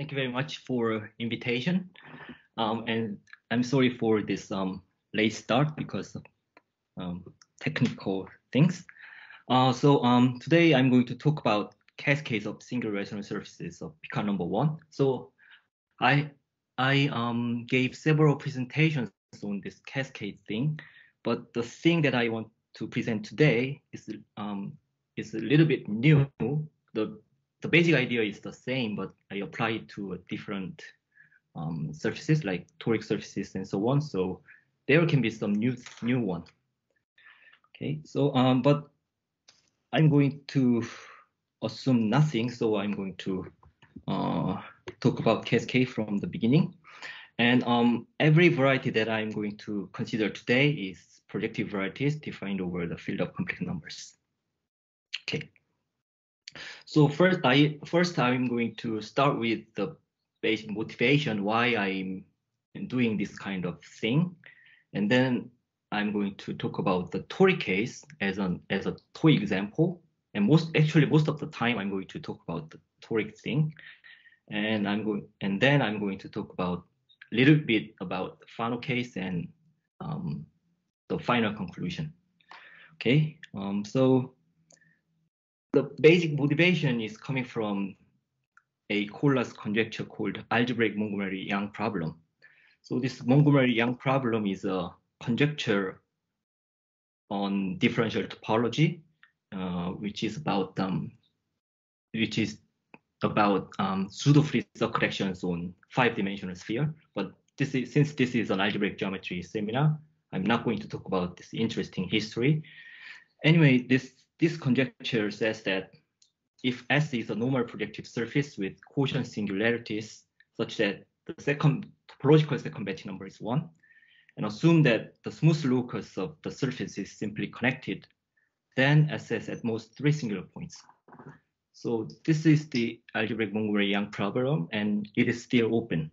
Thank you very much for invitation. Um, and I'm sorry for this um, late start because of um, technical things. Uh, so um, today I'm going to talk about cascades of singular rational surfaces of Picard number one. So I I um, gave several presentations on this cascade thing, but the thing that I want to present today is um, is a little bit new. The the basic idea is the same, but I apply it to different um, surfaces like toric surfaces and so on. So there can be some new new one. Okay, so um, but I'm going to assume nothing, so I'm going to uh, talk about cascade from the beginning. And um, every variety that I'm going to consider today is projective varieties defined over the field of complex numbers. Okay. So first, I first I'm going to start with the basic motivation why I'm doing this kind of thing, and then I'm going to talk about the toric case as an as a toy example. And most actually most of the time I'm going to talk about the toric thing, and I'm going and then I'm going to talk about a little bit about the Fano case and um, the final conclusion. Okay, um, so the basic motivation is coming from a Kollár's conjecture called algebraic Montgomery-Yang problem. So this Montgomery-Yang problem is a conjecture on differential topology, uh, which is about um, which is about um, pseudo-free circle actions on five-dimensional sphere. But this is since this is an algebraic geometry seminar, I'm not going to talk about this interesting history. Anyway, this this conjecture says that if S is a normal projective surface with quotient singularities such that the second topological second Betti number is one, and assume that the smooth locus of the surface is simply connected, then S has at most three singular points. So this is the algebraic Montgomery-Yang problem, and it is still open.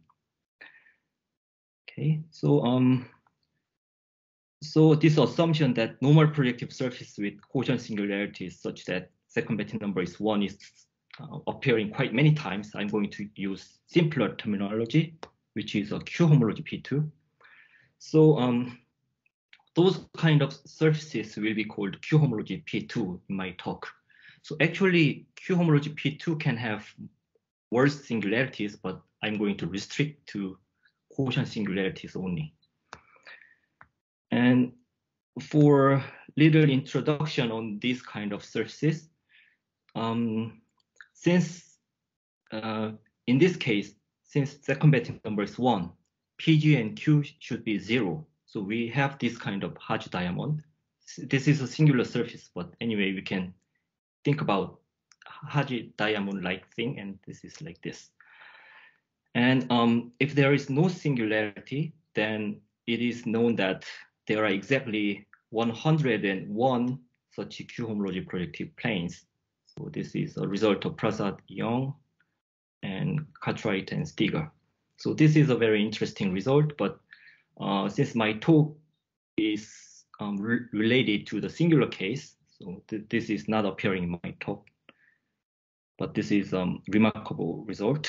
Okay, so um, so this assumption that normal projective surface with quotient singularities such that second Betti number is one is uh, appearing quite many times, I'm going to use simpler terminology, which is a Q homology P2. So um, those kind of surfaces will be called Q homology P2 in my talk. So actually, Q homology P2 can have worse singularities, but I'm going to restrict to quotient singularities only. And for little introduction on this kind of surfaces, um, since uh, in this case, since second Betti number is one, PG and Q should be zero. So we have this kind of Hodge diamond. This is a singular surface, but anyway, we can think about Hodge diamond-like thing, and this is like this. And um, if there is no singularity, then it is known that there are exactly 101 such Q homology projective planes. So this is a result of Prasad Yeung and Cartwright and Steger. So this is a very interesting result, but uh, since my talk is um, re related to the singular case, so th this is not appearing in my talk, but this is a um, remarkable result.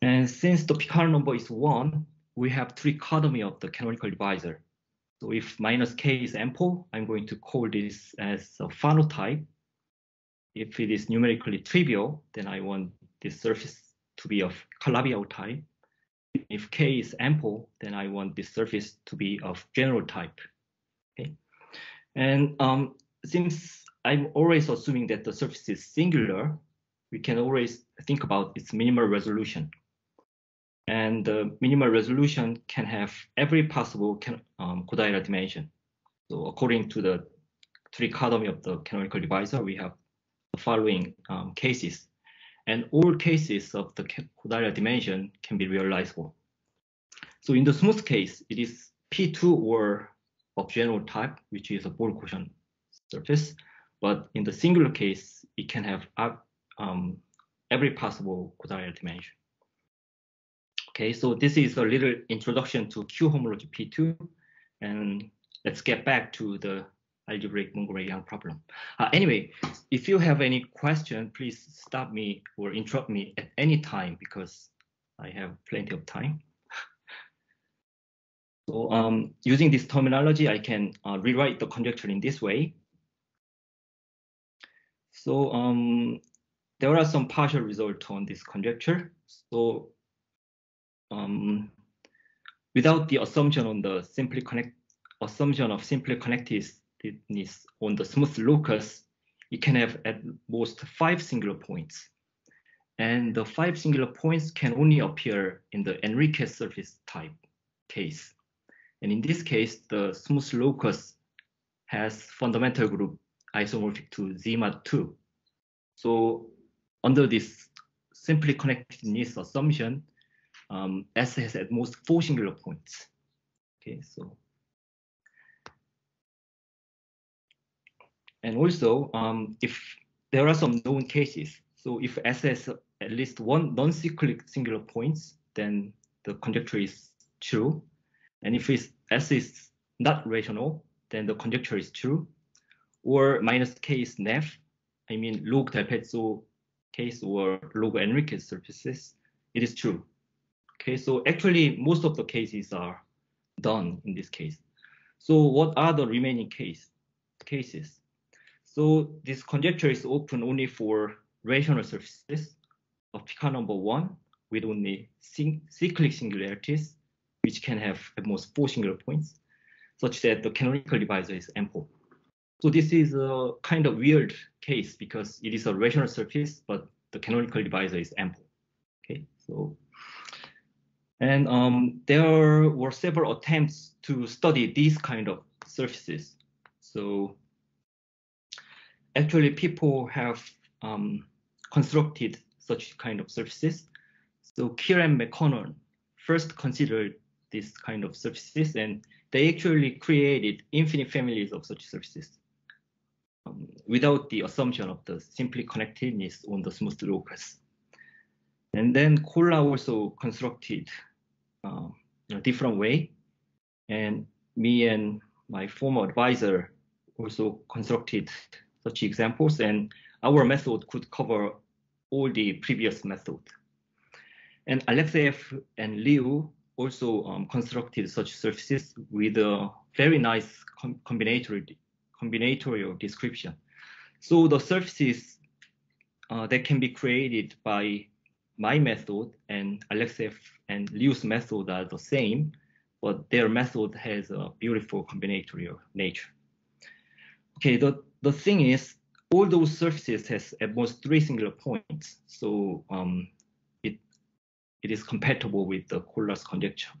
And since the Picard number is one, we have trichotomy of the canonical divisor. So if minus k is ample, I'm going to call this as a Fano type. If it is numerically trivial, then I want this surface to be of Calabi-Yau type. If k is ample, then I want this surface to be of general type. Okay, and um, since I'm always assuming that the surface is singular, we can always think about its minimal resolution and the minimal resolution can have every possible can, um, dimension. So according to the trichotomy of the canonical divisor, we have the following um, cases. And all cases of the Kodaira dimension can be realizable. So in the smooth case, it is P2 or of general type, which is a ball quotient surface. But in the singular case, it can have um, every possible Kodaira dimension. Okay, so this is a little introduction to Q homology P2. And let's get back to the algebraic Montgomery-Yang problem. Uh, anyway, if you have any question, please stop me or interrupt me at any time because I have plenty of time. so um, using this terminology, I can uh, rewrite the conjecture in this way. So um, there are some partial results on this conjecture. So um, without the assumption on the simply connect assumption of simply connectedness on the smooth locus, you can have at most five singular points. And the five singular points can only appear in the Enriques surface type case. And in this case, the smooth locus has fundamental group isomorphic to ZMAT2. So under this simply connectedness assumption, um, S has at most four singular points. Okay, so and also um, if there are some known cases, so if S has at least one non-cyclic singular points, then the conjecture is true. And if S is not rational, then the conjecture is true. Or minus K is NEF, I mean log del Pezzo case or log Enriques surfaces, it is true. Okay, so actually most of the cases are done in this case. So what are the remaining case, cases? So this conjecture is open only for rational surfaces of Picard number one with only cyclic singularities, which can have at most four singular points, such that the canonical divisor is ample. So this is a kind of weird case because it is a rational surface, but the canonical divisor is ample. Okay, so and um, there were several attempts to study these kind of surfaces. So actually people have um, constructed such kind of surfaces. So Keel and McKernan first considered this kind of surfaces and they actually created infinite families of such surfaces um, without the assumption of the simply connectedness on the smooth locus. And then Kollár also constructed uh, a different way. And me and my former advisor also constructed such examples, and our method could cover all the previous method. And Alexeev and Liu also um, constructed such surfaces with a very nice com combinatorial, combinatorial description. So the surfaces uh, that can be created by my method and Alexeev and Liu's method are the same, but their method has a beautiful combinatorial nature. Okay, the, the thing is, all those surfaces has at most three singular points, so um, it, it is compatible with the Kollár's conjecture,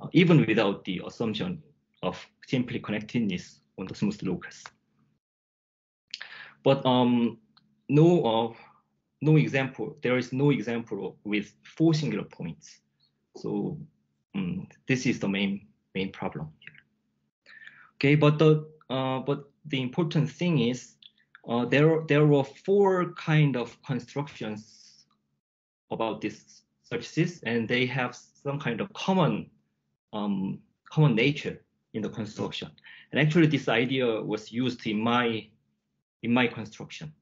uh, even without the assumption of simply connectedness on the smooth locus. But um, no uh, no example, there is no example with four singular points. So um, this is the main main problem here. Okay, but the uh, but the important thing is uh, there there were four kind of constructions about these surfaces, and they have some kind of common um, common nature in the construction. And actually, this idea was used in my in my construction.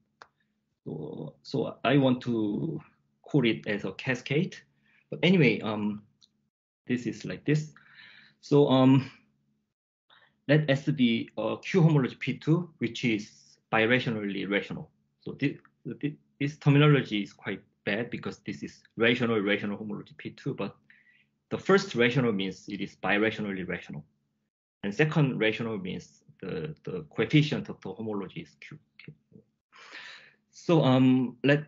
So, so I want to call it as a cascade. But anyway, um, this is like this. So um, let S be a Q homology P2, which is birationally rational. So this, this terminology is quite bad because this is rational rational homology P2, but the first rational means it is birationally rational. And second rational means the, the coefficient of the homology is Q. So um, let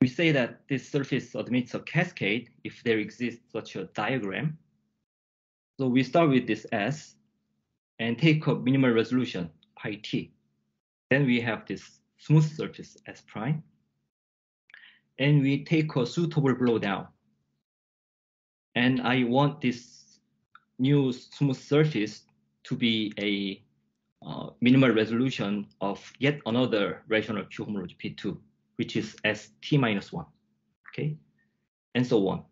we say that this surface admits a cascade if there exists such a diagram. So we start with this S and take a minimal resolution pi t. Then we have this smooth surface S prime. And we take a suitable blowdown. And I want this new smooth surface to be a uh, minimal resolution of yet another rational Q homology P2, which is ST minus one, okay, and so on.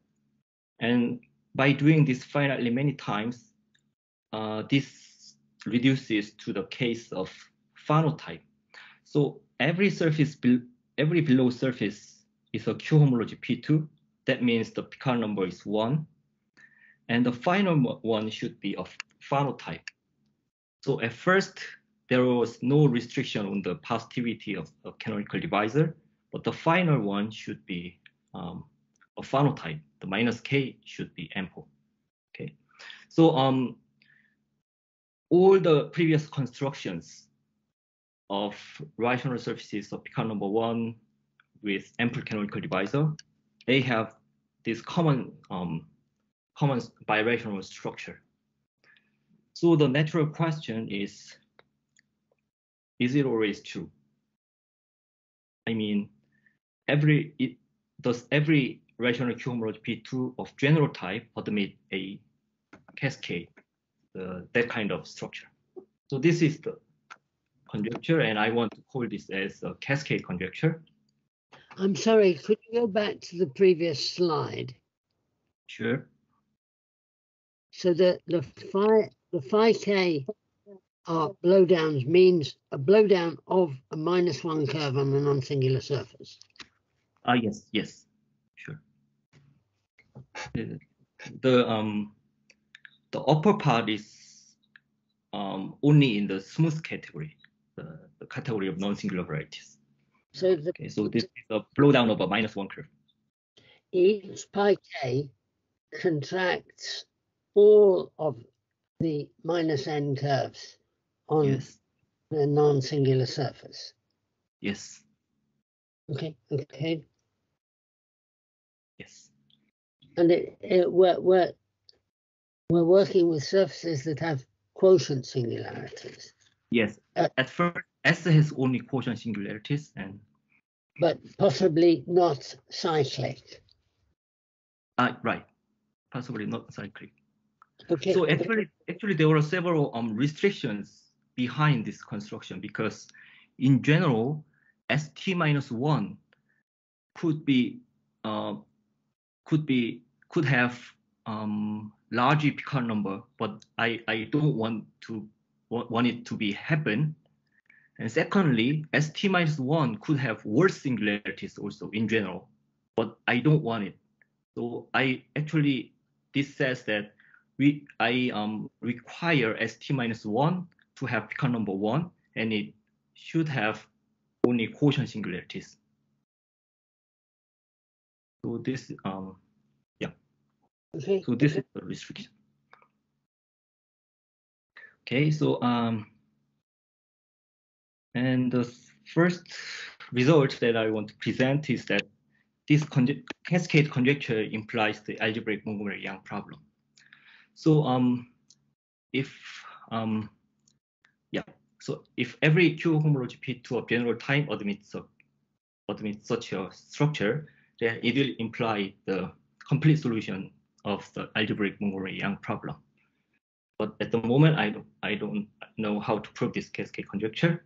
And by doing this finitely many times, uh, this reduces to the case of Fano type. So every surface, be every below surface is a Q homology P2. That means the Picard number is one. And the final one should be of Fano type. So at first, there was no restriction on the positivity of a canonical divisor, but the final one should be um, a type. The minus k should be ample. Okay, so um, all the previous constructions of rational surfaces of Picard number one with ample canonical divisor, they have this common um, common birational structure. So the natural question is, is it always true? I mean, every it, does every rational Q homology P2 of general type admit a cascade, uh, that kind of structure. So this is the conjecture, and I want to call this as a cascade conjecture. I'm sorry, could you go back to the previous slide? Sure. So the the phi the phi k are blowdowns means a blowdown of a minus one curve on a non-singular surface. Ah, yes, yes, sure. The, the um the upper part is um only in the smooth category, the, the category of non-singular varieties. So the, Okay, so this is a blowdown of a minus one curve. each pi k contracts all of the minus n curves on Yes, the non-singular surface. yes, Okay, okay. yes. And it, it we're, we're, we're working with surfaces that have quotient singularities, Yes, Uh, at first, S has only quotient singularities, and but possibly not cyclic. uh, right, possibly not cyclic. Okay. So actually, actually, there were several um, restrictions behind this construction because, in general, st minus one could be uh, could be could have um, large Picard number, but I I don't want to want, it to be happen. And secondly, st minus one could have worse singularities also in general, but I don't want it. So I actually this says that we I um require st minus one to have Picard number one, and it should have only quotient singularities. So this um okay. so this is the restriction. Okay, so um and the first result that I want to present is that this cascade conjecture implies the algebraic Montgomery-Yang problem. So um, if um, yeah, so if every Q homology P2 of general time admits a, admits such a structure, then it will imply the complete solution of the algebraic Montgomery-Yang problem. But at the moment, I don't I don't know how to prove this cascade conjecture.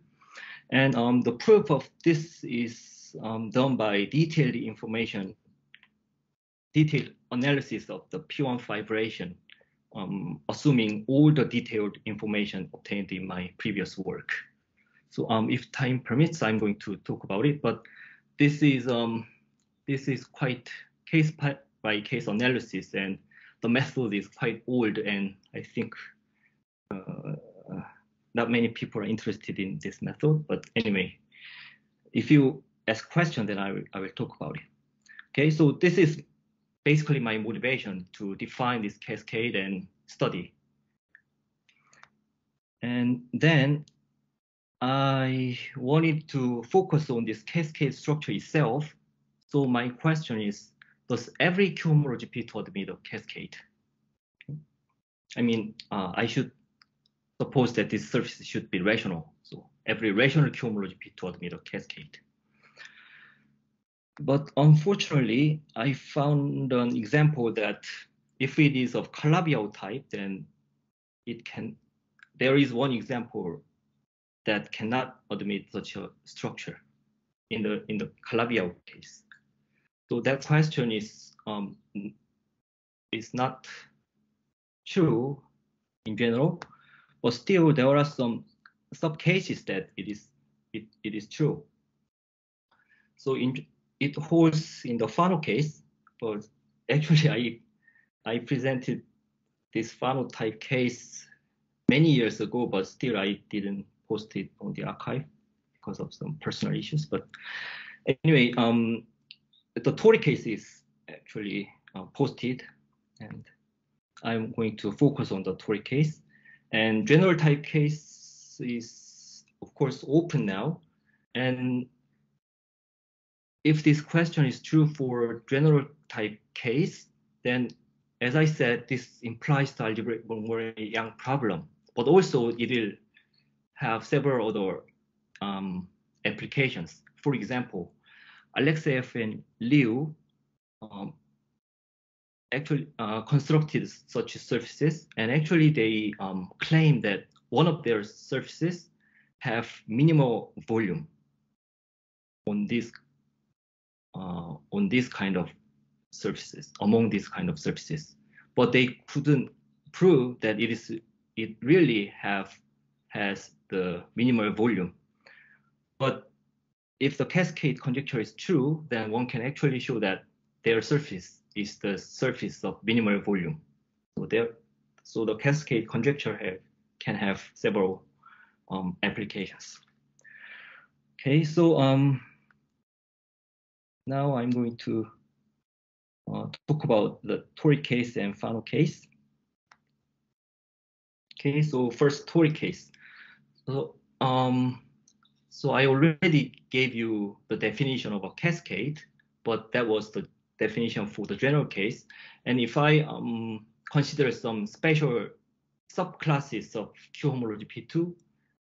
And um, the proof of this is um, done by detailed information, detailed analysis of the P1 fibration, um, assuming all the detailed information obtained in my previous work. So um, if time permits, I'm going to talk about it. But this is um, this is quite case by case analysis, and the method is quite old, and I think uh, not many people are interested in this method, but anyway, if you ask questions, then I I will talk about it. Okay, so this is basically my motivation to define this cascade and study. And then I wanted to focus on this cascade structure itself. So my question is, does every Q homology P2 admit a cascade? I mean, uh, I should suppose that this surface should be rational. So every rational Q homology P2 admit a cascade. But unfortunately, I found an example that if it is of Calabi-Yau type, then it can. There is one example that cannot admit such a structure in the in the Calabi-Yau case. So that question is um, is not true in general, but still there are some sub cases that it is it, it is true. So in, it holds in the Fano case, but actually I I presented this Fano type case many years ago, but still I didn't post it on the arXiv because of some personal issues. But anyway, um, the toric case is actually uh, posted, and I'm going to focus on the toric case. And general type case is, of course, open now. And if this question is true for general type case, then as I said, this implies the algebraic Montgomery-Yang problem, but also it will have several other um, applications. For example, Alexeev and Liu um, actually uh, constructed such surfaces, and actually they um, claim that one of their surfaces have minimal volume on this on this kind of surfaces among these kind of surfaces, but they couldn't prove that it is it really have has the minimal volume. But if the cascade conjecture is true, then one can actually show that their surface is the surface of minimal volume. So there, so the cascade conjecture have, can have several um, applications. Okay, so um, now I'm going to uh, talk about the toric case and Fano case. Okay, so first toric case. So um, so I already gave you the definition of a cascade, but that was the definition for the general case. And if I um, consider some special subclasses of Q homology P2,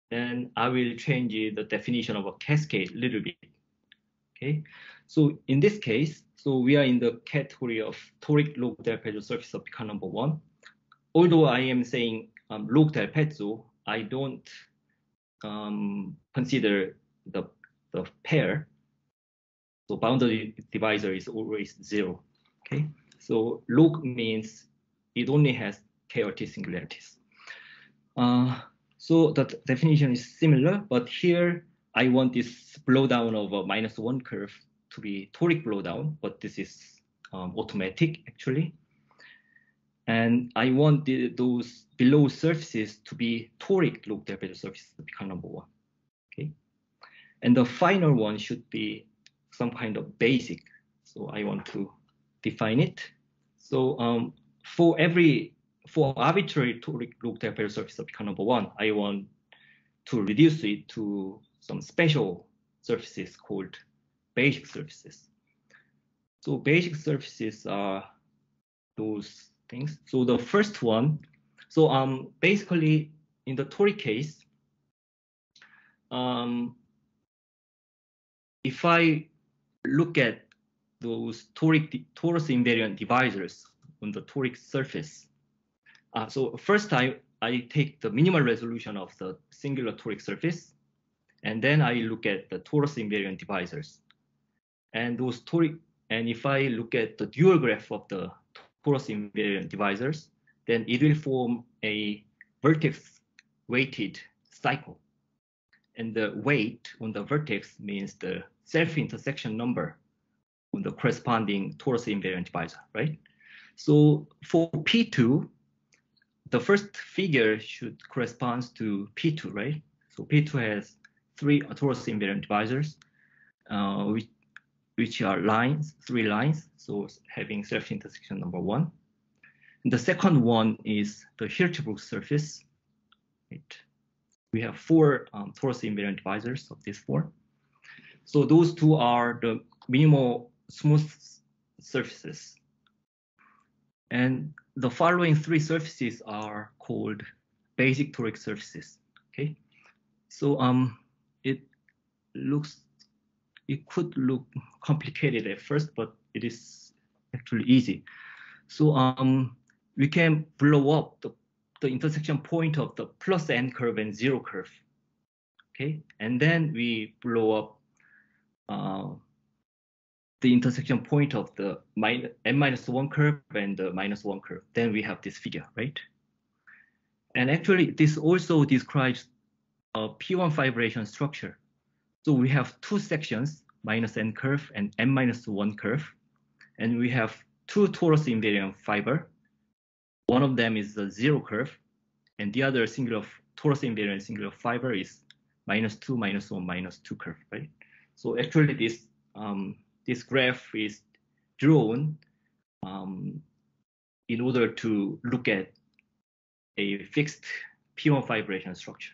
then I will change the definition of a cascade a little bit. Okay, so in this case, so we are in the category of toric log del Pezzo surface of Picard number one. Although I am saying um, log Pezzo, I don't um, consider the, the pair. So boundary divisor is always zero. Okay, so log means it only has KLT singularities. Uh, so the definition is similar, but here I want this blowdown of a minus one curve to be toric blowdown, but this is um, automatic actually. And I want the, those below surfaces to be toric del Pezzo surfaces to Picard number one. Okay. And the final one should be some kind of basic. So I want to define it. So um, for every for arbitrary toric del Pezzo surface of Picard number one, I want to reduce it to some special surfaces called basic surfaces. So basic surfaces are those things. So the first one, so um, basically in the toric case, um, if I look at those toric torus invariant divisors on the toric surface, uh, so first I, I take the minimal resolution of the singular toric surface, and then I look at the torus invariant divisors. And those toric, and if I look at the dual graph of the torus invariant divisors, then it will form a vertex weighted cycle. And the weight on the vertex means the self-intersection number on the corresponding torus invariant divisor, right? So for P2, the first figure should correspond to P2, right? So P2 has three torus invariant divisors, uh, which, which are lines, three lines, so having self-intersection number one. And the second one is the Hirzebruch surface. Right. We have four um, torus invariant divisors of these four. So those two are the minimal smooth surfaces. And the following three surfaces are called basic toric surfaces. Okay, so um, it looks it could look complicated at first, but it is actually easy. So um, we can blow up the, the intersection point of the plus n curve and zero curve. Okay, and then we blow up uh, the intersection point of the min n minus one curve and the minus one curve. Then we have this figure, right? and actually, this also describes a P1 fibration structure. So we have two sections, minus n curve and n minus 1 curve. And we have two torus invariant fiber. One of them is the zero curve, and the other singular torus invariant singular fiber is minus 2, minus 1, minus 2 curve, right? So actually, this um, this graph is drawn um, in order to look at a fixed P1 fibration structure.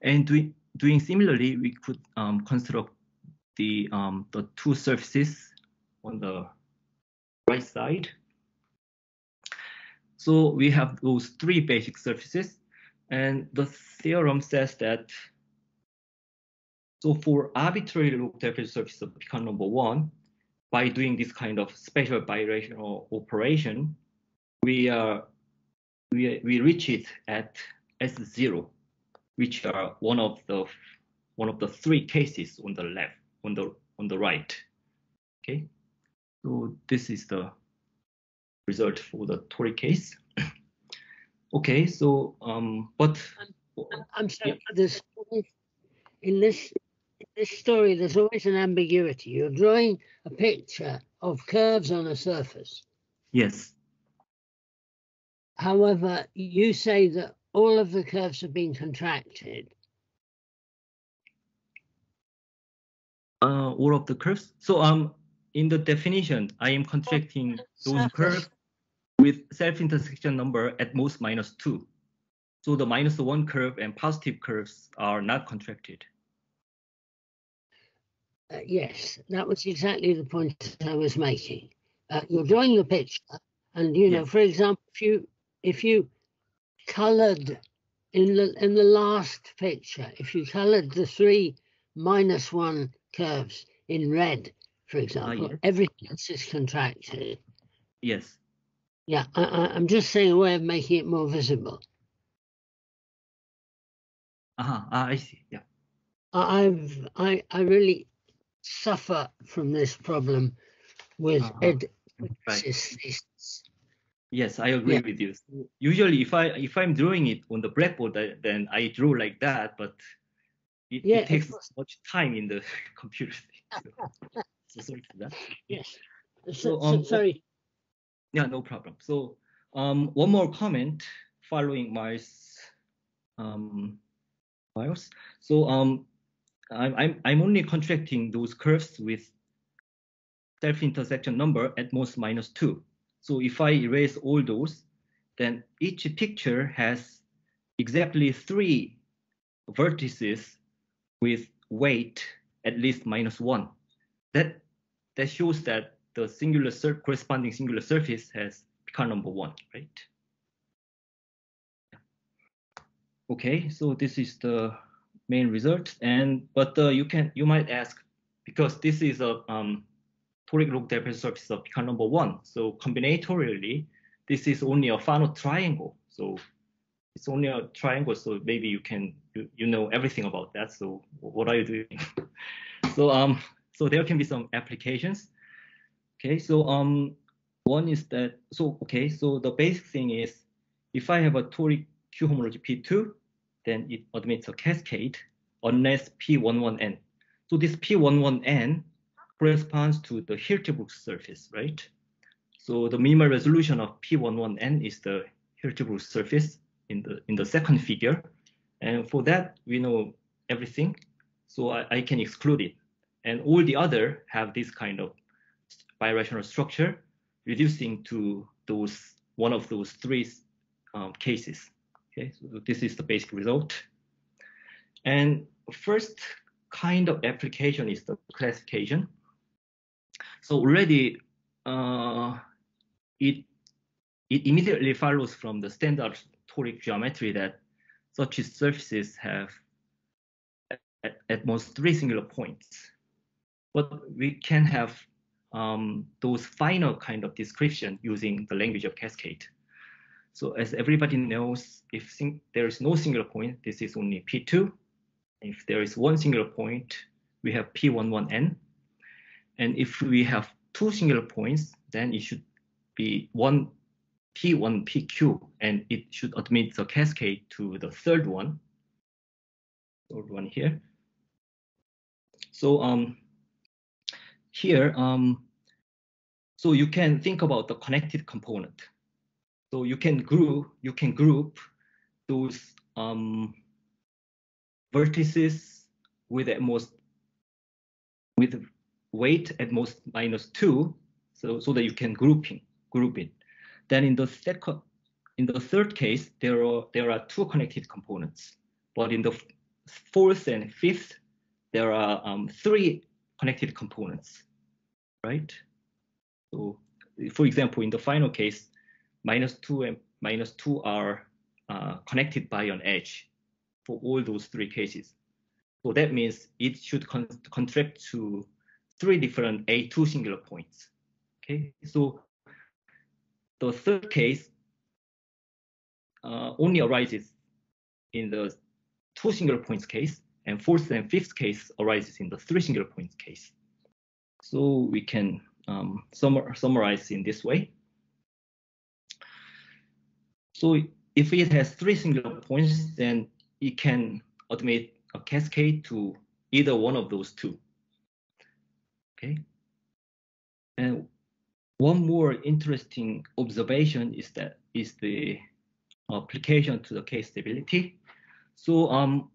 And doing, doing similarly, we could um, construct the, um, the two surfaces on the right side. So we have those three basic surfaces, and the theorem says that so for arbitrary loop surface of Picard number one, by doing this kind of special birational operation, we are we, we reach it at S0, which are one of the one of the three cases on the left, on the on the right. Okay, so this is the result for the toric case. okay, so um, but I'm, I'm sorry, yeah. this in this in this story, there's always an ambiguity. You're drawing a picture of curves on a surface. Yes. However, you say that all of the curves have been contracted. Uh, all of the curves. So um, in the definition, I am contracting those curves with self-intersection number at most minus two. So the minus one curve and positive curves are not contracted. Uh, yes, that was exactly the point I was making. Uh, you're drawing the picture, and you know, for example, if you if you coloured in the in the last picture, if you coloured the three minus one curves in red, for example, uh, yes. everything else is contracted. Yes. Yeah, I, am just saying a way of making it more visible. Uh-huh. Uh, I see. Yeah. I've I I really suffer from this problem with uh-huh. ed. Right. Yes, I agree yeah. with you. Usually, if I if I'm drawing it on the blackboard, then I draw like that. But it, yeah, it takes much time in the computer. so, so sorry for that. Yes. So, um, sorry. Yeah, no problem. So um, one more comment following my um, files. So um, I'm, I'm, I'm only contracting those curves with self-intersection number at most minus two. So if I erase all those, then each picture has exactly three vertices with weight at least minus one. That that shows that the singular corresponding singular surface has Picard number one, right? Okay, so this is the main result. And but uh, you can you might ask because this is a um, toric log diaphragm surface of Picard number one. So combinatorially, this is only a Fano triangle. So it's only a triangle. So maybe you can you, you know everything about that. So what are you doing? so um so there can be some applications. Okay, so um one is that so okay so the basic thing is if I have a toric Q homology P2 then it admits a cascade unless P11N. So this P11N corresponds to the Hirzebruch surface, right? So the minimal resolution of P11N is the Hirzebruch surface in the in the second figure. And for that, we know everything. So I, I can exclude it. And all the other have this kind of birational structure, reducing to those one of those three um, cases. Okay, so this is the basic result. And first kind of application is the classification. So already uh, it it immediately follows from the standard toric geometry that such surfaces have at, at most three singular points. But we can have um, those final kind of description using the language of cascade. So as everybody knows, if there is no singular point, this is only P2. If there is one singular point, we have P11N. And if we have two singular points, then it should be one P1, PQ, and it should admit the cascade to the third one, third one here. So um, here, um, so you can think about the connected component. So you can group, you can group those um, vertices with at most with weight at most minus two, so so that you can grouping group it. Then in the second, in the third case, there are there are two connected components, but in the fourth and fifth, there are um, three connected components, right? So, for example, in the final case, minus two and minus two are uh, connected by an edge for all those three cases. So that means it should con contract to three different A2 singular points. Okay, so the third case uh, only arises in the two singular points case, and fourth and fifth case arises in the three singular points case. So we can um, summar summarize in this way. So if it has three singular points, then it can admit a cascade to either one of those two. Okay. And one more interesting observation is that is the application to the K-stability. So um,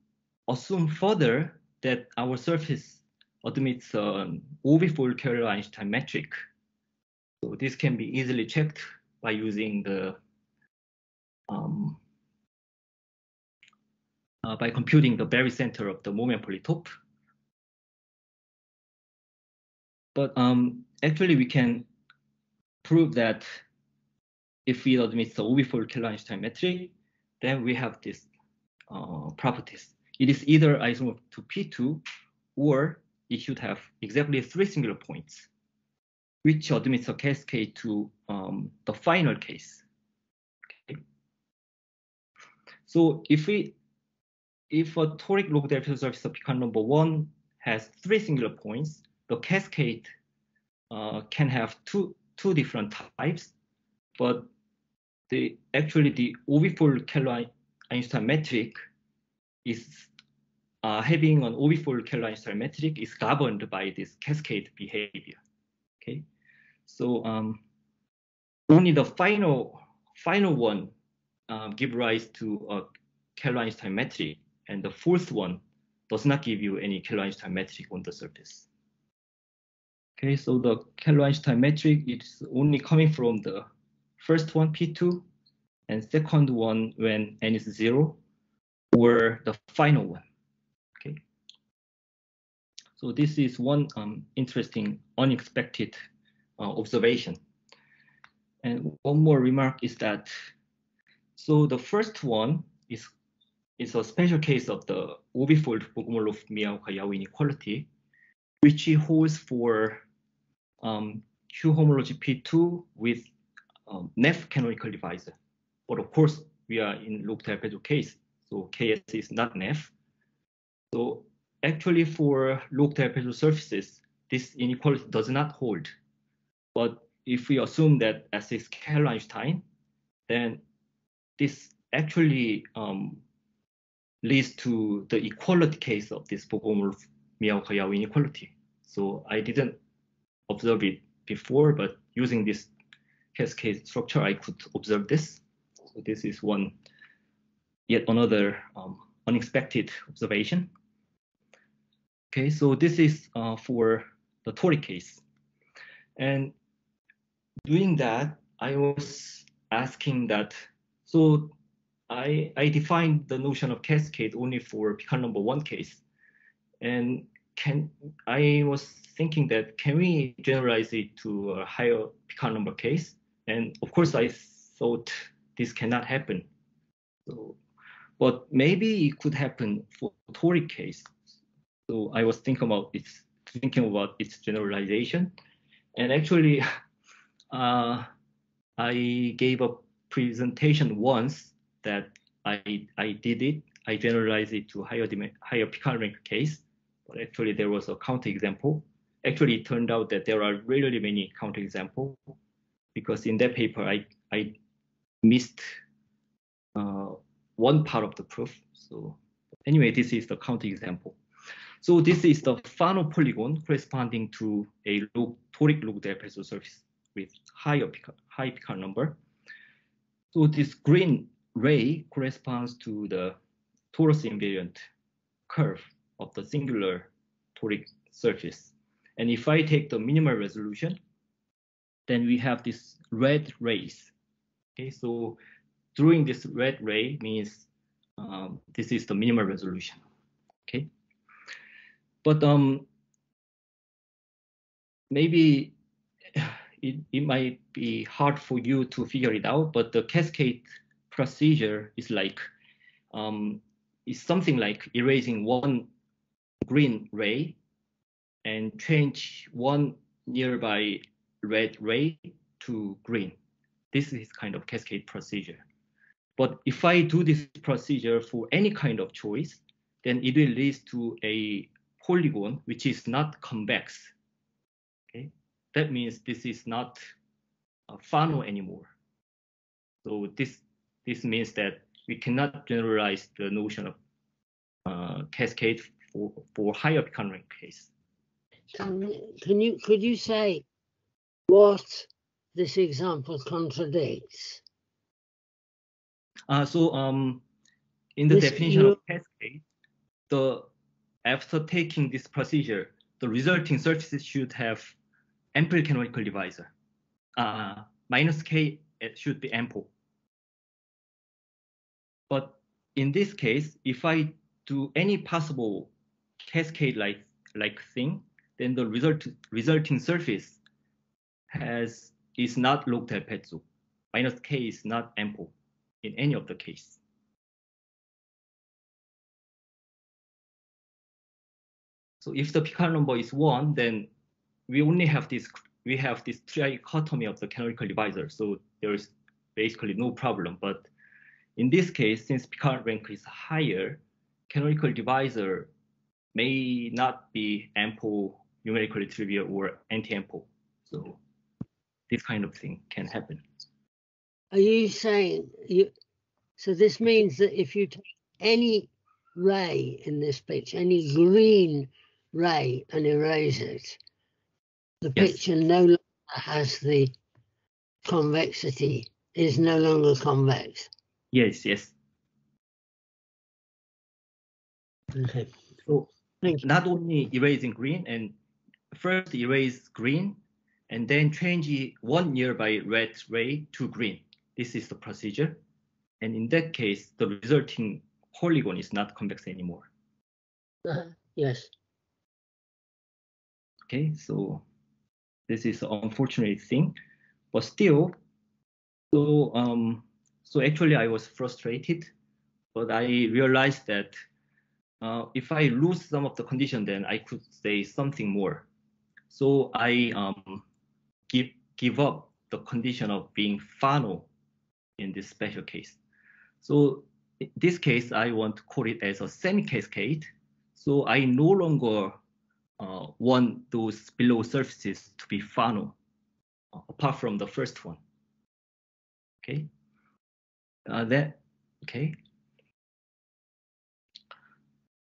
assume further that our surface admits an orbifold Kähler-Einstein metric. So this can be easily checked by using the um, uh, by computing the barycenter of the moment polytope. But um, actually, we can prove that if we admit the orbifold Kähler-Einstein metric, then we have this uh, properties. It is either isomorphic to P2 or it should have exactly three singular points, which admits a cascade to um, the final case. Okay. So if we if a toric log delta surface of Picard number one has three singular points, the cascade uh, can have two two different types, but the actually the orbifold Kähler-Einstein metric is uh, having an orbifold Kähler-Einstein metric is governed by this cascade behavior. Okay, so um, only the final final one um, give rise to a Kähler-Einstein metric, and the fourth one does not give you any Kähler-Einstein metric on the surface. Okay, so the Kähler-Einstein metric is only coming from the first one, P2, and second one when n is zero, or the final one. Okay. So this is one um, interesting, unexpected uh, observation. And one more remark is that, so the first one is is a special case of the orbifold Bogomolov-Miyaoka-Yau inequality, which holds for um, Q homology P2 with um, NEF canonical divisor. But of course, we are in log del Pezzo case, so KS is not NEF. So actually for log del Pezzo surfaces, this inequality does not hold. But if we assume that S is Kähler-Einstein, then this actually um, leads to the equality case of this Bogomolov-Miyaoka-Yau inequality. So I didn't observe it before, but using this cascade structure, I could observe this. So this is one, yet another um, unexpected observation. Okay, so this is uh, for the toric case. And doing that, I was asking that, so I, I defined the notion of cascade only for Picard number one case. And can I was thinking that can we generalize it to a higher Picard number case? And of course, I thought this cannot happen. So, but maybe it could happen for toric case. So I was thinking about its thinking about its generalization, and actually, uh, I gave a presentation once that I I did it. I generalized it to higher higher Picard rank case, but actually there was a counterexample. Actually, it turned out that there are really many counterexamples because in that paper I I missed uh, one part of the proof. So anyway, this is the counterexample. So this is the Fano polygon corresponding to a toric log del Pezzo surface with higher high Picard number. So this green ray corresponds to the torus invariant curve of the singular toric surface. And if I take the minimal resolution, then we have this red rays. Okay, so drawing this red ray means um, this is the minimal resolution. Okay, but um, maybe it, it might be hard for you to figure it out, but the cascade procedure is like um, is something like erasing one green ray and change one nearby red ray to green. This is kind of cascade procedure. But if I do this procedure for any kind of choice, then it will lead to a polygon which is not convex. Okay, that means this is not a Fano anymore. So this this means that we cannot generalize the notion of uh, cascade for, for higher Picard case. Can, can you could you say what this example contradicts? Uh, so um, in the This definition you- of cascade, the after taking this procedure, the resulting surfaces should have ample canonical divisor. Uh, minus k it should be ample. But in this case, if I do any possible cascade like like thing, then the result resulting surface has is not log del Pezzo. Minus k is not ample in any of the case. So if the Picard number is one, then we only have this we have this trichotomy of the canonical divisor. So there is basically no problem. But in this case, since Picard rank is higher, canonical divisor may not be ample, numerically trivial, or anti-ample. So this kind of thing can happen. Are you saying you? So this means that if you take any ray in this pitch, any green ray, and erase it, the Yes. picture no longer has the convexity. Is no longer convex. Yes, yes. Okay. So not only erasing green and first erase green and then change one nearby red ray to green. This is the procedure. And in that case, the resulting polygon is not convex anymore. Uh, yes. Okay, so this is an unfortunate thing, but still, so um, so actually I was frustrated, but I realized that uh, if I lose some of the condition, then I could say something more. So I um, give give up the condition of being Fano in this special case. So in this case, I want to call it as a semi-cascade. So I no longer uh, want those below surfaces to be Fano, uh, apart from the first one. Okay. Uh, that okay.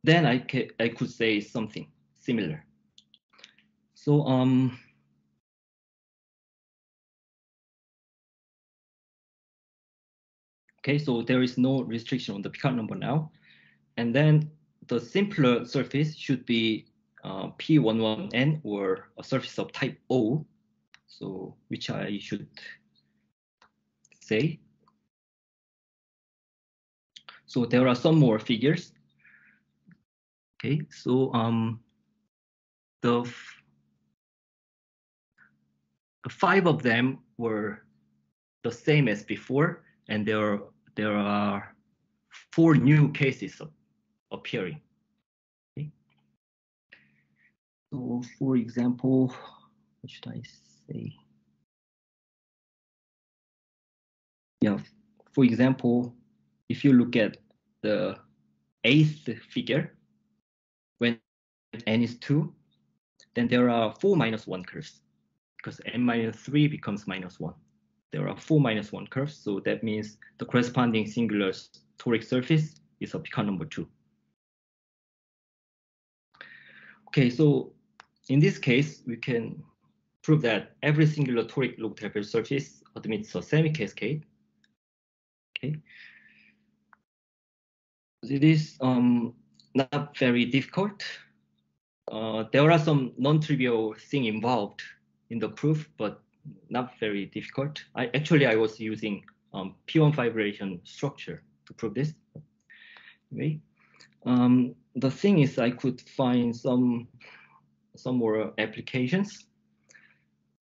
Then I I could say something similar. So um. Okay, so there is no restriction on the Picard number now. And then the simpler surface should be uh, P11N or a surface of type O, so which I should say. So there are some more figures. Okay, so um, the, the five of them were the same as before, and there there are four new cases appearing. So for example, what should I say? Yeah, for example, if you look at the eighth figure, when n is 2, then there are 4 minus 1 curves because n minus 3 becomes minus 1. there are four minus one curves. So that means the corresponding singular toric surface is a Picard number two. Okay, so in this case, we can prove that every singular toric log surface admits a semi-cascade. Okay. It is um, not very difficult. Uh, there are some non-trivial thing involved in the proof, but not very difficult. I actually I was using um, P1 fibration structure to prove this. Anyway, um, the thing is I could find some some more applications.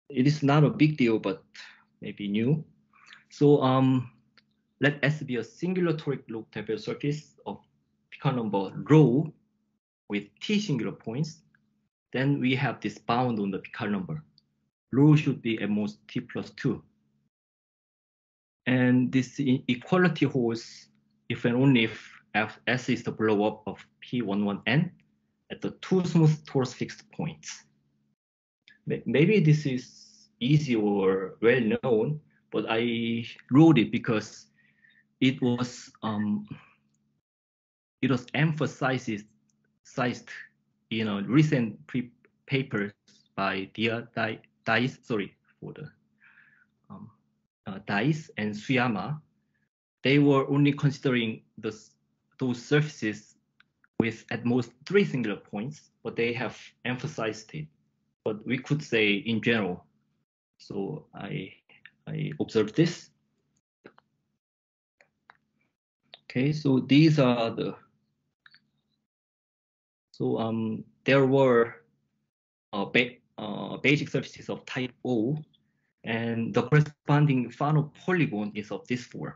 It is not a big deal, but maybe new. So um, let S be a singular toric loop type surface of Picard number rho with T singular points. Then we have this bound on the Picard number rho should be at most t plus 2. And this equality holds if and only if f s is the blow up of p11n at the two smooth torus fixed points. Maybe this is easy or well known, but I wrote it because it was um, it was emphasized sized in a recent paper by Dia Dais, sorry for the um, uh, Dais and Suyama, they were only considering the, those surfaces with at most three singular points, but they have emphasized it. But we could say in general. So I I observed this. Okay, so these are the so um there were uh, uh, basic surfaces of type O, and the corresponding Fano polygon is of this form.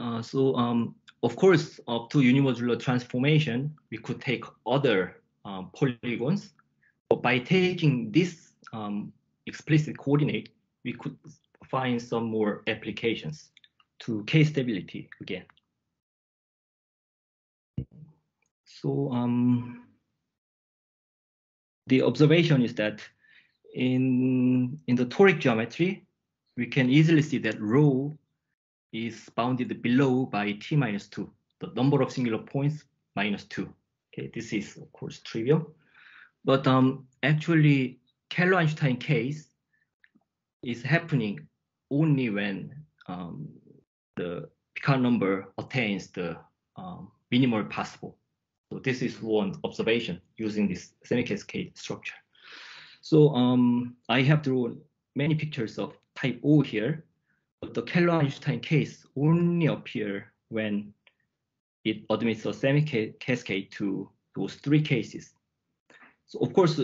Uh, so um, of course, up to unimodular transformation, we could take other um, polygons, but by taking this um, explicit coordinate, we could find some more applications to K-stability again. So um, the observation is that in, in the toric geometry, we can easily see that rho is bounded below by t minus 2, the number of singular points minus 2. Okay, this is of course trivial, but um, actually Kähler-Einstein case is happening only when um, the Picard number attains the um, minimal possible. So this is one observation using this semi-cascade structure. So um, I have drawn many pictures of type O here, but the Kähler-Einstein case only appear when it admits a semi-cascade to those three cases. So of course,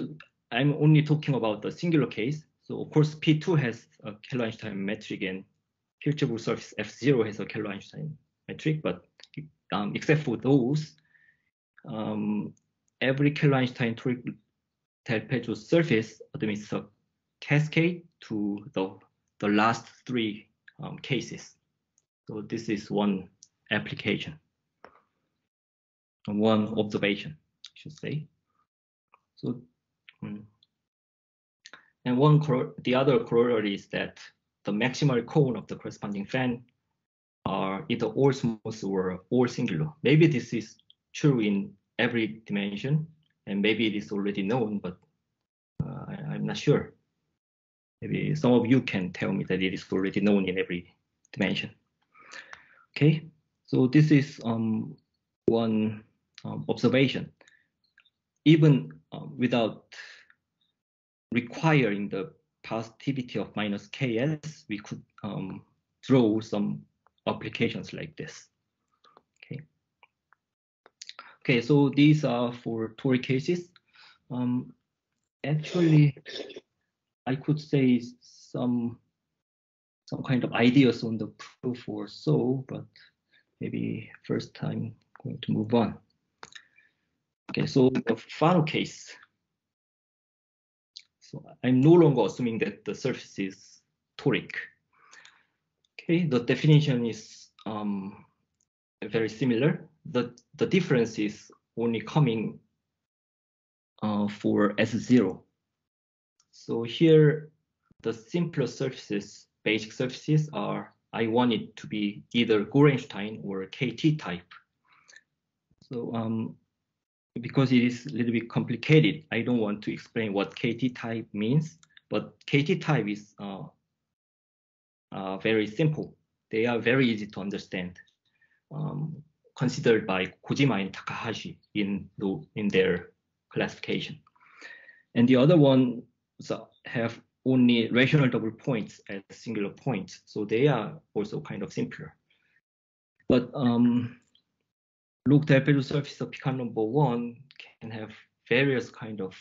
I'm only talking about the singular case. So of course, P2 has a Kähler-Einstein metric and Hirzebruch surface F0 has a Kähler-Einstein metric, but um, except for those, um, every Kähler-Einstein Del surface admits a cascade to the, the last three um, cases. So this is one application, one observation, I should say. So, um, and one the other corollary is that the maximal cone of the corresponding fan are either all smooth or all singular. Maybe this is true in every dimension, and maybe it is already known, but uh, I, am not sure. Maybe some of you can tell me that it is already known in every dimension. Okay, so this is um, one um, observation. Even um, without requiring the positivity of minus ks, we could um, draw some applications like this. Okay, so these are for toric cases. Um, actually, I could say some some kind of ideas on the proof or so, but maybe first time going to move on. Okay, so the final case. So I'm no longer assuming that the surface is toric. Okay, the definition is um, very similar the the difference is only coming uh, for S0. So here, the simpler surfaces, basic surfaces are, I want it to be either Gorenstein or KT type. So um, because it is a little bit complicated, I don't want to explain what KT type means, but KT type is uh, uh, very simple. They are very easy to understand, um, considered by Kojima and Takahashi in, the, in their classification. And the other ones have only rational double points as singular points, so they are also kind of simpler. But um, log del surface of Picard number one can have various kind of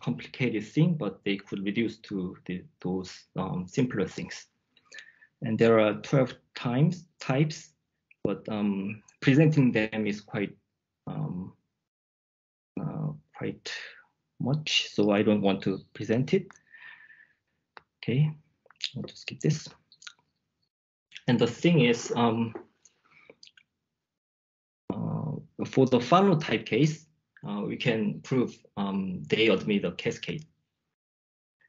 complicated thing, but they could reduce to the, those um, simpler things. And there are 12 times types, but um, presenting them is quite um, uh, quite much, so I don't want to present it. Okay, I'll just skip this. And the thing is, um, uh, for the Fano type case, uh, we can prove um, they admit a cascade.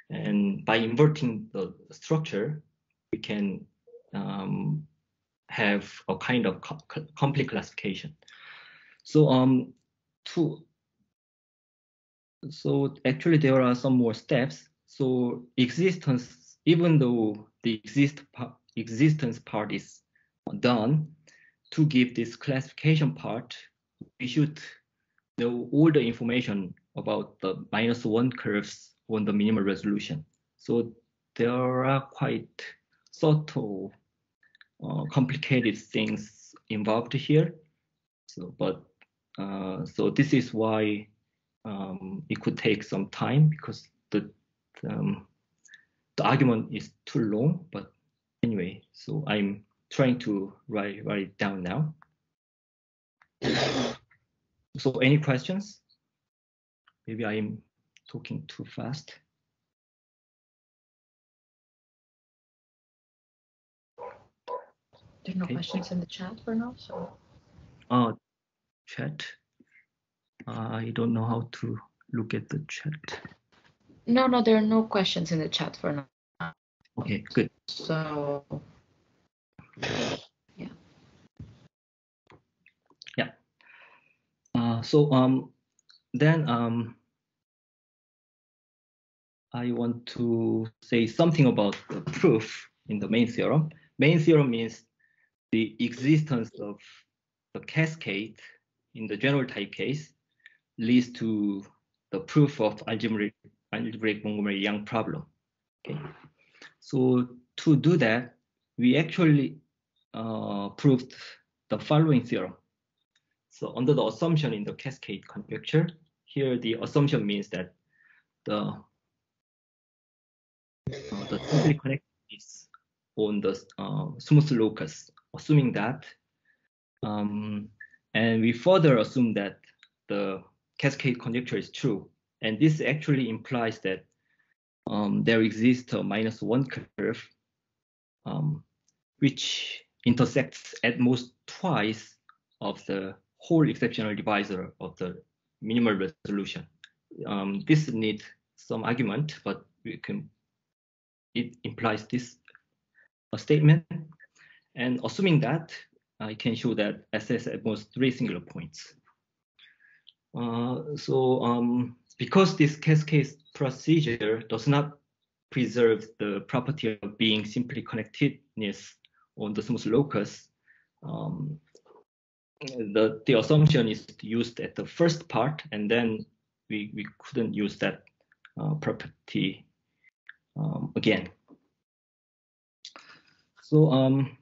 And by inverting the structure, we can um, have a kind of co complete classification. So um, to so actually there are some more steps. So existence, even though the exist existence part is done, to give this classification part, we should know all the information about the minus one curves on the minimal resolution. So there are quite subtle, uh, complicated things involved here. So, but uh, so this is why um, it could take some time because the um, the argument is too long. But anyway, so I'm trying to write write it down now. So any questions? Maybe I'm talking too fast. There are no okay. questions in the chat for now, so. Uh, chat. I don't know how to look at the chat. No, no, there are no questions in the chat for now. Okay, good. So, yeah. Yeah. Uh, so um, then um, I want to say something about the proof in the main theorem. Main theorem means the existence of the cascade in the general type case leads to the proof of algebraic, algebraic Montgomery-Yang problem. Okay, so to do that, we actually uh, proved the following theorem. So under the assumption in the cascade conjecture, here the assumption means that the uh, the connected is on the uh, smooth locus, assuming that, um, and we further assume that the cascade conjecture is true. And this actually implies that um, there exists a minus one curve, um, which intersects at most twice of the whole exceptional divisor of the minimal resolution. Um, this needs some argument, but we can, it implies this statement. And assuming that, I can show that SS at most three singular points. Uh, so um, because this cascade procedure does not preserve the property of being simply connectedness on the smooth locus, um, the, the assumption is used at the first part, and then we, we couldn't use that uh, property um, again. So um,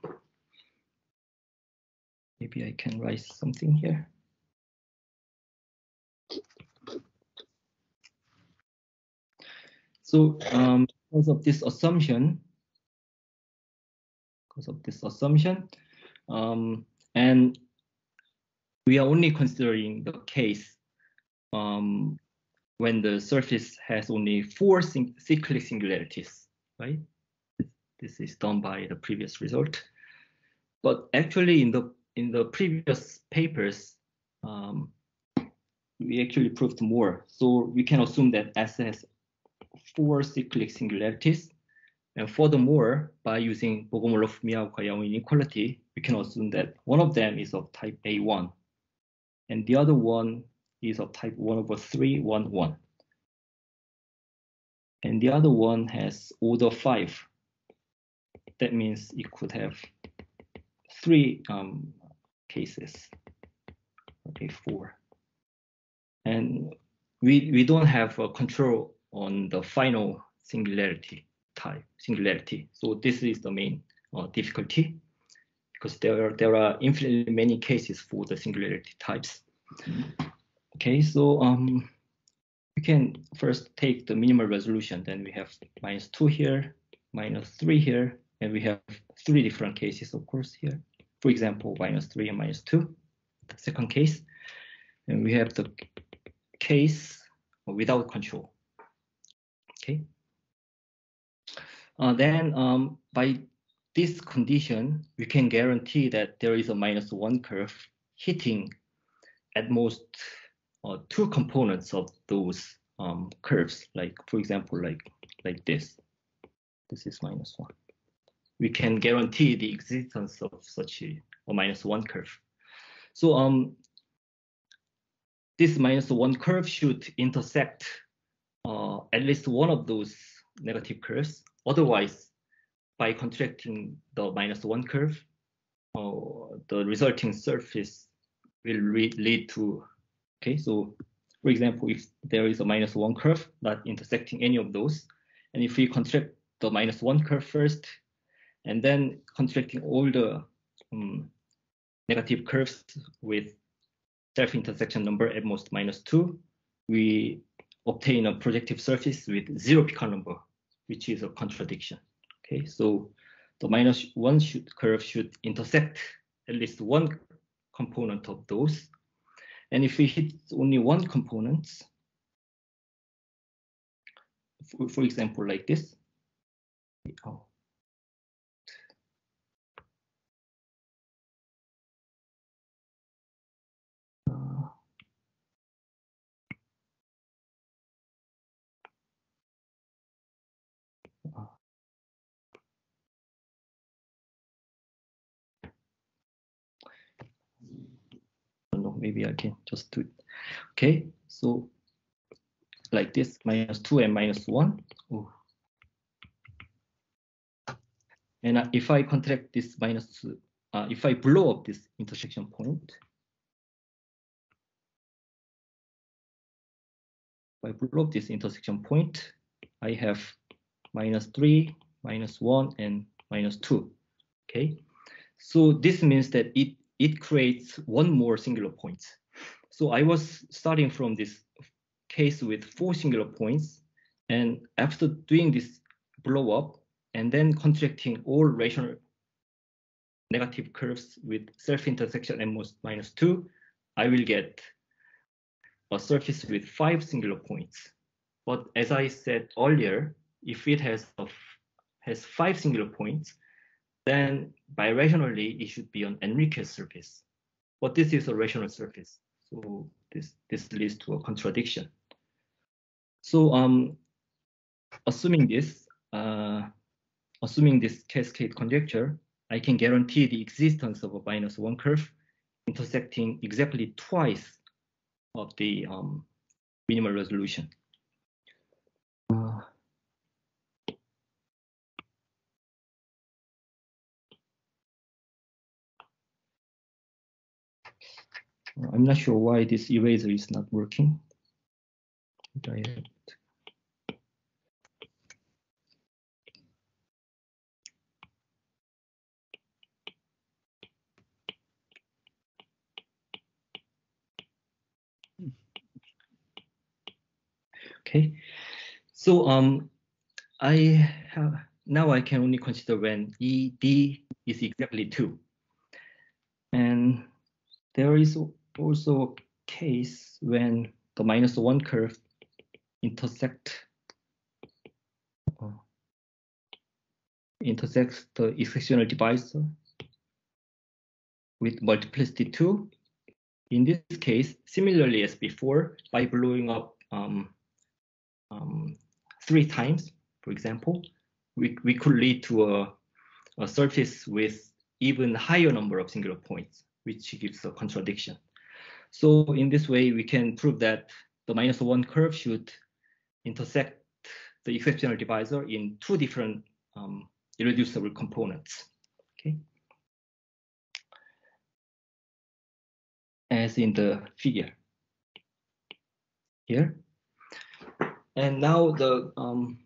maybe I can write something here. So um, because of this assumption, because of this assumption, um, and we are only considering the case um, when the surface has only four cyclic singularities, right? This is done by the previous result. But actually, in the in the previous papers, um, we actually proved more. So we can assume that S has four cyclic singularities. And furthermore, by using Bogomolov-Miyaoka inequality, we can assume that one of them is of type A1, and the other one is of type 1 over 3, 1, 1. And the other one has order 5. That means it could have three um, cases, okay, four. And we, we don't have a control on the final singularity type, singularity. So this is the main uh, difficulty because there are, there are infinitely many cases for the singularity types. Okay, so um, we can first take the minimal resolution. Then we have minus two here, minus three here, and we have three different cases, of course, here. For example, minus three and minus two, the second case. And we have the case without control. Okay. Uh, then um, by this condition, we can guarantee that there is a minus one curve hitting at most uh, two components of those um, curves, like for example, like like this. This is minus one. We can guarantee the existence of such a, a minus one curve. So um, this minus one curve should intersect uh, at least one of those negative curves. Otherwise, by contracting the minus one curve, uh, the resulting surface will lead to, okay, so for example, if there is a minus one curve not intersecting any of those, and if we contract the minus one curve first, and then contracting all the um, negative curves with self-intersection number at most minus two, we obtain a projective surface with zero Picard number, which is a contradiction. Okay, so the minus one should, curve should intersect at least one component of those. And if we hit only one component, for, for example, like this, oh, maybe I can just do it. Okay, so like this, minus 2 and minus 1. Ooh. And uh, if I contract this minus, uh, if I blow up this intersection point, if I blow up this intersection point, I have minus 3, minus 1, and minus 2. Okay, so this means that it it creates one more singular point. So I was starting from this case with four singular points. And after doing this blow up and then contracting all rational negative curves with self-intersection most minus two, I will get a surface with five singular points. But as I said earlier, if it has a, has five singular points, then birationally it should be an Enriques surface. But this is a rational surface, so this this leads to a contradiction. So um, assuming this, uh, assuming this cascade conjecture, I can guarantee the existence of a minus one curve intersecting exactly twice of the um, minimal resolution. I'm not sure why this eraser is not working. Okay, so um, I have now I can only consider when ED is exactly two, and there is also a case when the minus one curve intersect uh, intersects the exceptional divisor with multiplicity 2. In this case, similarly as before, by blowing up um, um, three times, for example, we, we could lead to a, a surface with even higher number of singular points, which gives a contradiction. So in this way, we can prove that the minus one curve should intersect the exceptional divisor in two different um, irreducible components. Okay. As in the figure here. And now the um,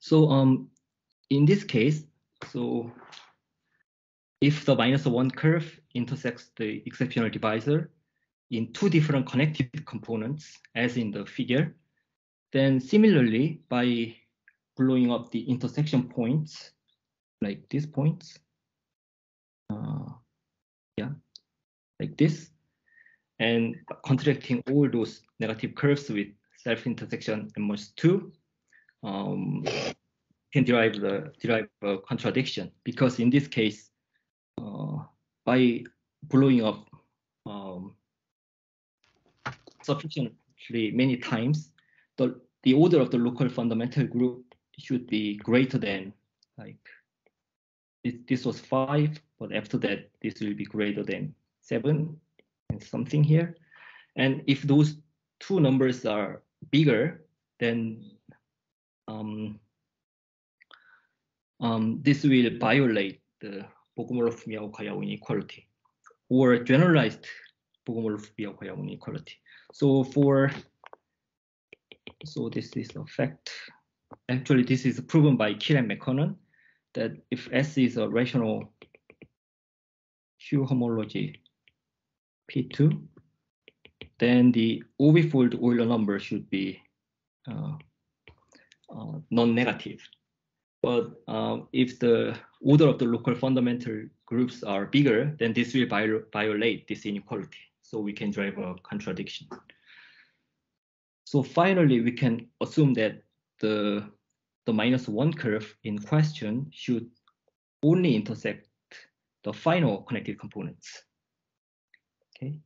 so um in this case, so if the minus one curve intersects the exceptional divisor in two different connected components, as in the figure, then similarly, by blowing up the intersection points, like these points, uh, yeah, like this, and contracting all those negative curves with self-intersection m 2, um, can derive the derive a contradiction. Because in this case, uh, by blowing up um, sufficiently many times, the the order of the local fundamental group should be greater than like this, this was five, but after that this will be greater than seven and something here. And if those two numbers are bigger, then um, um, this will violate the Bogomolov-Miyaoka inequality or generalized Bogomolov-Miyaoka inequality. So for so this is a fact. Actually, this is proven by Keel and McKernan that if S is a rational Q homology P2, then the orbifold Euler number should be uh, uh, non-negative. But um, if the order of the local fundamental groups are bigger, then this will violate this inequality. So we can drive a contradiction. So finally, we can assume that the, the minus one curve in question should only intersect the final connected components. Okay,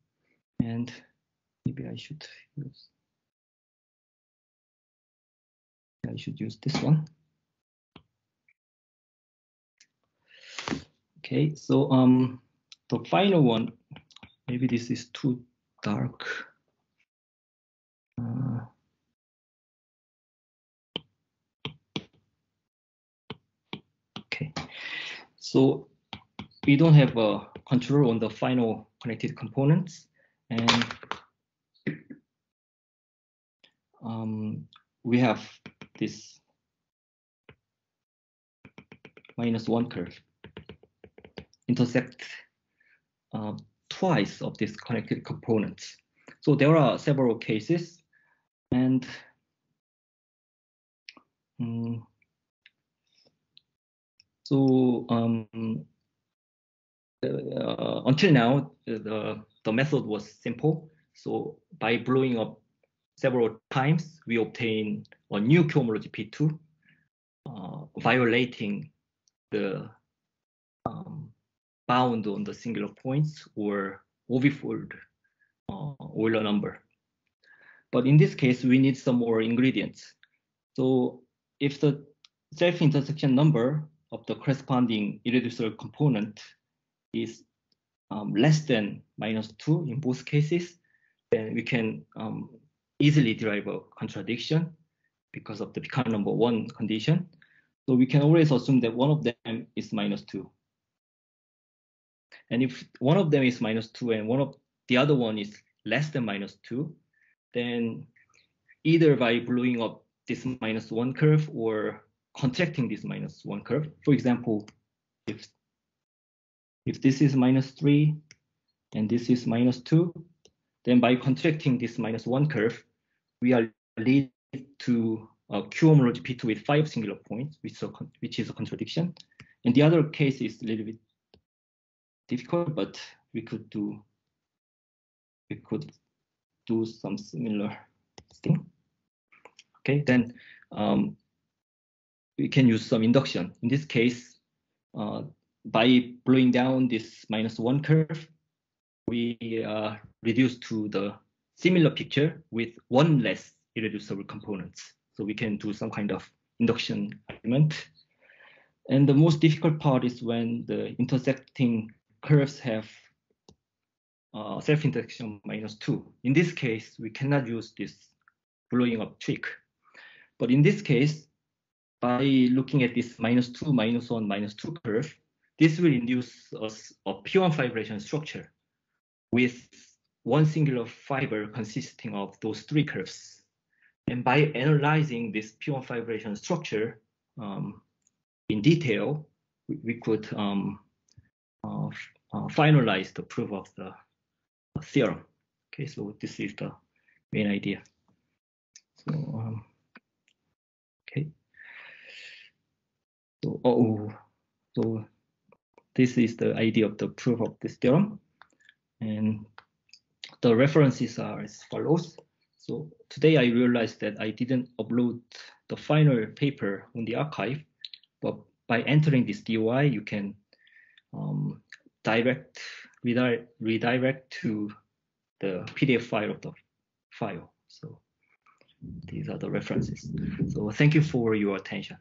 and maybe I should use I should use this one. Okay, so um, the final one, maybe this is too dark. Uh, okay, so we don't have a control on the final connected components and um, we have this minus one curve intersect uh, twice of these connected components. So there are several cases and um, so um, uh, until now, the, the method was simple. So by blowing up several times, we obtain a new cohomology P2, uh, violating the um, bound on the singular points or orbifold uh, Euler number. But in this case, we need some more ingredients. So if the self-intersection number of the corresponding irreducible component is um, less than minus 2 in both cases, then we can um, easily derive a contradiction because of the Picard number 1 condition. So we can always assume that one of them is minus 2. And if one of them is minus 2 and one of the other one is less than minus 2, then either by blowing up this minus 1 curve or contracting this minus 1 curve, for example, if, if this is minus 3 and this is minus 2, then by contracting this minus 1 curve, we are lead to a Q homology P2 with five singular points, which is, a, which is a contradiction. And the other case is a little bit difficult, but we could do we could do some similar thing. Okay, then um, we can use some induction. In this case, uh, by blowing down this minus one curve, we uh, reduce to the similar picture with one less irreducible components. So we can do some kind of induction argument. And the most difficult part is when the intersecting curves have uh, self-intersection minus two. In this case, we cannot use this blowing up trick. But in this case, by looking at this minus two, minus one, minus two curve, this will induce us a P1 fibration structure with one singular fiber consisting of those three curves. And by analyzing this P1 fibration structure um, in detail, we, we could um, Uh, uh, finalize the proof of the uh, theorem. Okay, so this is the main idea. So, um, okay. So, oh, so this is the idea of the proof of this theorem. And the references are as follows. So today I realized that I didn't upload the final paper on the arXiv, but by entering this DOI, you can um, direct redirect, redirect to the PDF file of the file. So these are the references. So thank you for your attention.